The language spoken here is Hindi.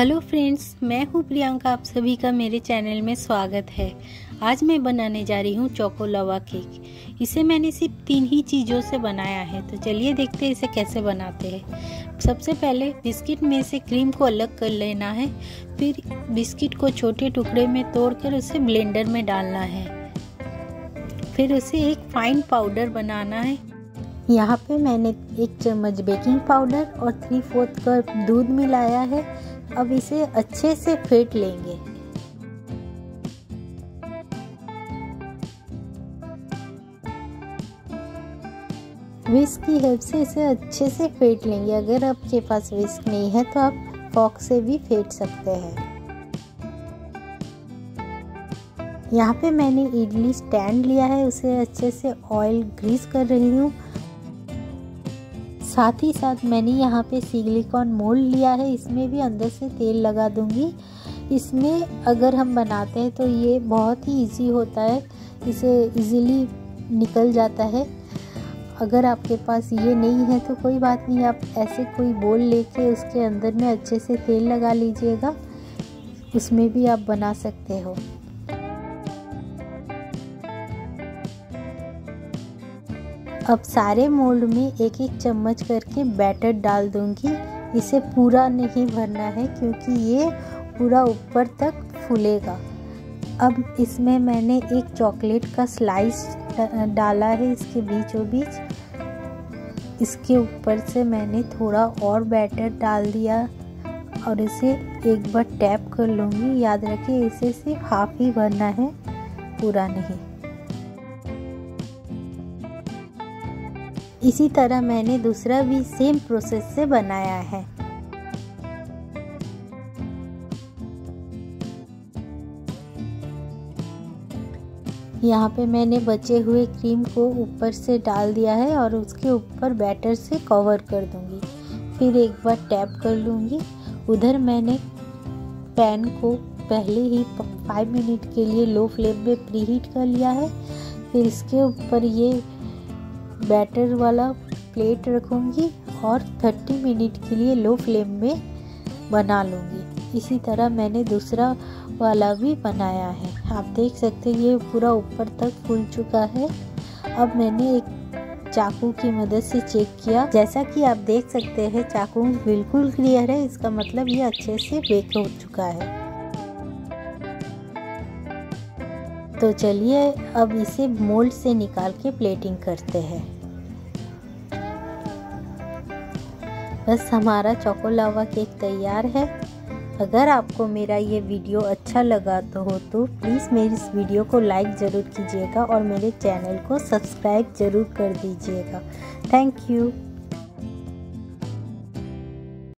हेलो फ्रेंड्स, मैं हूँ प्रियंका। आप सभी का मेरे चैनल में स्वागत है। आज मैं बनाने जा रही हूँ चोको लवा केक। इसे मैंने सिर्फ़ तीन ही चीज़ों से बनाया है तो चलिए देखते हैं इसे कैसे बनाते हैं। सबसे पहले बिस्किट में से क्रीम को अलग कर लेना है, फिर बिस्किट को छोटे टुकड़े में तोड़कर उसे ब्लेंडर में डालना है। फिर उसे एक फाइन पाउडर बनाना है। यहाँ पे मैंने एक चम्मच बेकिंग पाउडर और थ्री फोर्थ कप दूध मिलाया है। अब इसे अच्छे से फेंट लेंगे। विस्क की हेल्प से इसे अच्छे से फेंट लेंगे। अगर आपके पास विस्क नहीं है तो आप फॉक से भी फेंट सकते हैं। यहाँ पे मैंने इडली स्टैंड लिया है, उसे अच्छे से ऑयल ग्रीस कर रही हूँ। साथ ही साथ मैंने यहाँ पे सिलिकॉन मोल्ड लिया है। इसमें भी अंदर से तेल लगा दूँगी। इसमें अगर हम बनाते हैं तो ये बहुत ही इजी होता है। इसे इजीली निकल जाता है। अगर आपके पास ये नहीं है तो कोई बात नहीं, आप ऐसे कोई बोल लेके उसके अंदर में अच्छे से तेल लगा लीजिएगा। उसमें भी आप बना सकते हो। अब सारे मोल्ड में एक एक चम्मच करके बैटर डाल दूँगी। इसे पूरा नहीं भरना है, क्योंकि ये पूरा ऊपर तक फूलेगा। अब इसमें मैंने एक चॉकलेट का स्लाइस डाला है इसके बीचों बीच इसके ऊपर से मैंने थोड़ा और बैटर डाल दिया और इसे एक बार टैप कर लूँगी। याद रखिए, इसे सिर्फ़ हाफ़ ही भरना है, पूरा नहीं। इसी तरह मैंने दूसरा भी सेम प्रोसेस से बनाया है। यहाँ पे मैंने बचे हुए क्रीम को ऊपर से डाल दिया है और उसके ऊपर बैटर से कवर कर दूँगी। फिर एक बार टैप कर लूँगी। उधर मैंने पैन को पहले ही फाइव मिनट के लिए लो फ्लेम में प्री हीट कर लिया है। फिर इसके ऊपर ये बैटर वाला प्लेट रखूँगी और 30 मिनट के लिए लो फ्लेम में बना लूँगी। इसी तरह मैंने दूसरा वाला भी बनाया है। आप देख सकते हैं, ये पूरा ऊपर तक फूल चुका है। अब मैंने एक चाकू की मदद से चेक किया। जैसा कि आप देख सकते हैं, चाकू बिल्कुल क्लियर है। इसका मतलब ये अच्छे से बेक हो चुका है। तो चलिए अब इसे मोल्ड से निकाल के प्लेटिंग करते हैं। बस हमारा चोको लावा केक तैयार है। अगर आपको मेरा ये वीडियो अच्छा लगा तो हो तो प्लीज़ मेरी इस वीडियो को लाइक ज़रूर कीजिएगा और मेरे चैनल को सब्सक्राइब ज़रूर कर दीजिएगा। Thank you